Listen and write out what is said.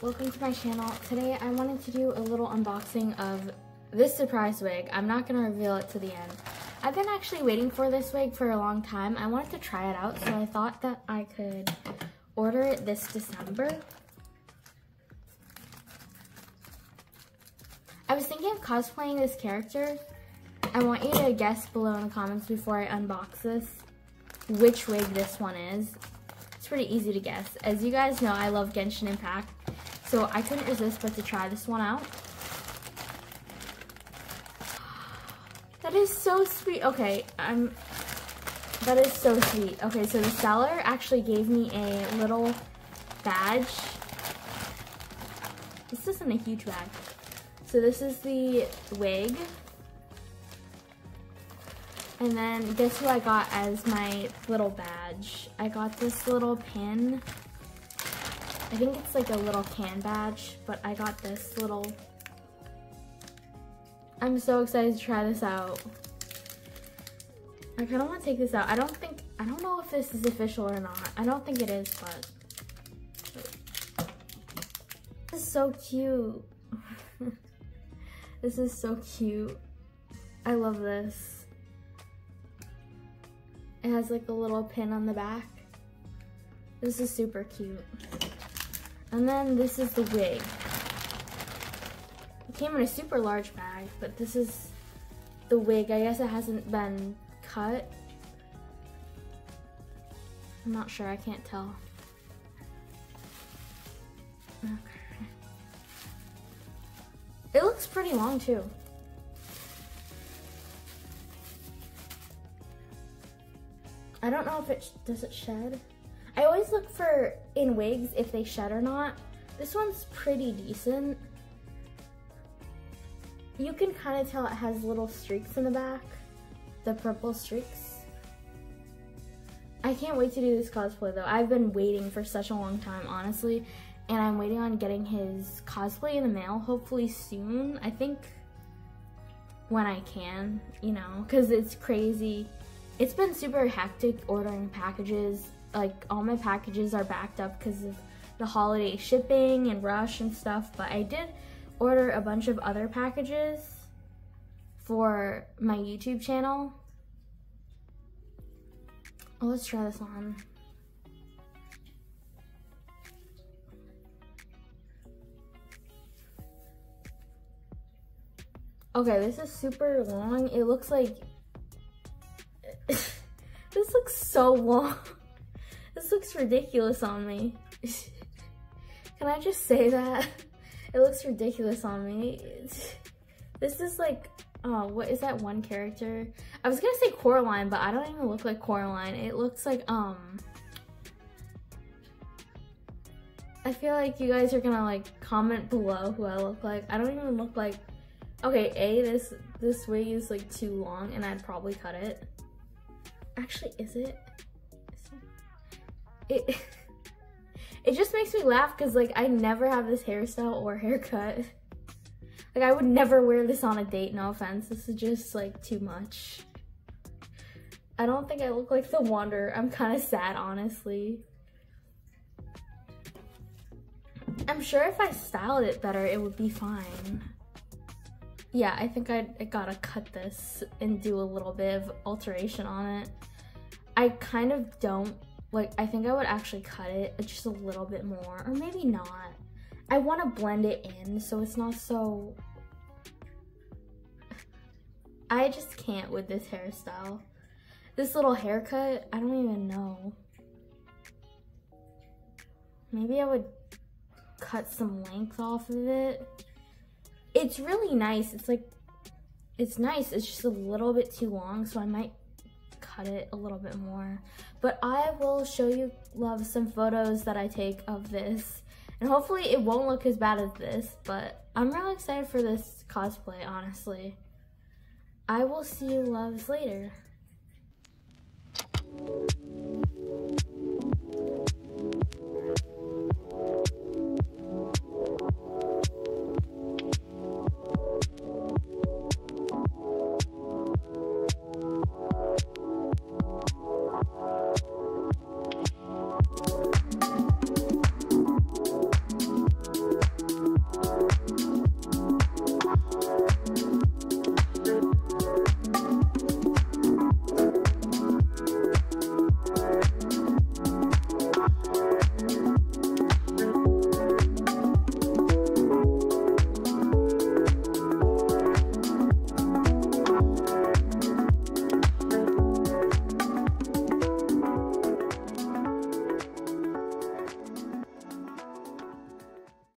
welcome to my channel. Today I wanted to do a little unboxing of this surprise wig. I'm not going to reveal it to the end. I've been actually waiting for this wig for a long time. I wanted to try it out, so I thought that I could order it this December. I was thinking of cosplaying this character. I want you to guess below in the comments before I unbox this which wig this one is. Pretty easy to guess. As you guys know, I love Genshin Impact, so I couldn't resist but to try this one out. That is so sweet. Okay, I'm, that is so sweet. Okay, so the seller actually gave me a little badge. This isn't a huge bag. So this is the wig. And then guess who I got as my little badge? I got this little pin. I think it's like a little can badge, but I got this little... I'm so excited to try this out. I kind of want to take this out. I don't think, I don't know if this is official or not. I don't think it is, but... This is so cute. this is so cute. I love this. It has like a little pin on the back. This is super cute. And then this is the wig. It came in a super large bag, but this is the wig. I guess it hasn't been cut. I'm not sure, I can't tell. Okay. It looks pretty long too. I don't know if it, does it shed? I always look for, in wigs, if they shed or not. This one's pretty decent. You can kind of tell it has little streaks in the back. The purple streaks. I can't wait to do this cosplay though. I've been waiting for such a long time, honestly. And I'm waiting on getting his cosplay in the mail, hopefully soon. I think when I can, you know, because it's crazy it's been super hectic ordering packages. Like all my packages are backed up because of the holiday shipping and rush and stuff, but I did order a bunch of other packages for my YouTube channel. Oh, let's try this on. Okay, this is super long. It looks like this looks so long. This looks ridiculous on me. Can I just say that? It looks ridiculous on me. This is like, oh, what is that one character? I was gonna say Coraline, but I don't even look like Coraline. It looks like, um, I feel like you guys are gonna like comment below who I look like. I don't even look like, okay, A, this, this wig is like too long and I'd probably cut it. Actually, is it? It, it just makes me laugh because like I never have this hairstyle or haircut. Like I would never wear this on a date, no offense. This is just like too much. I don't think I look like the Wanderer. I'm kind of sad, honestly. I'm sure if I styled it better, it would be fine yeah, I think I, I gotta cut this and do a little bit of alteration on it. I kind of don't, like, I think I would actually cut it just a little bit more, or maybe not. I wanna blend it in so it's not so, I just can't with this hairstyle. This little haircut, I don't even know. Maybe I would cut some length off of it it's really nice. It's like, it's nice. It's just a little bit too long, so I might cut it a little bit more. But I will show you, love, some photos that I take of this. And hopefully it won't look as bad as this, but I'm really excited for this cosplay, honestly. I will see you loves later.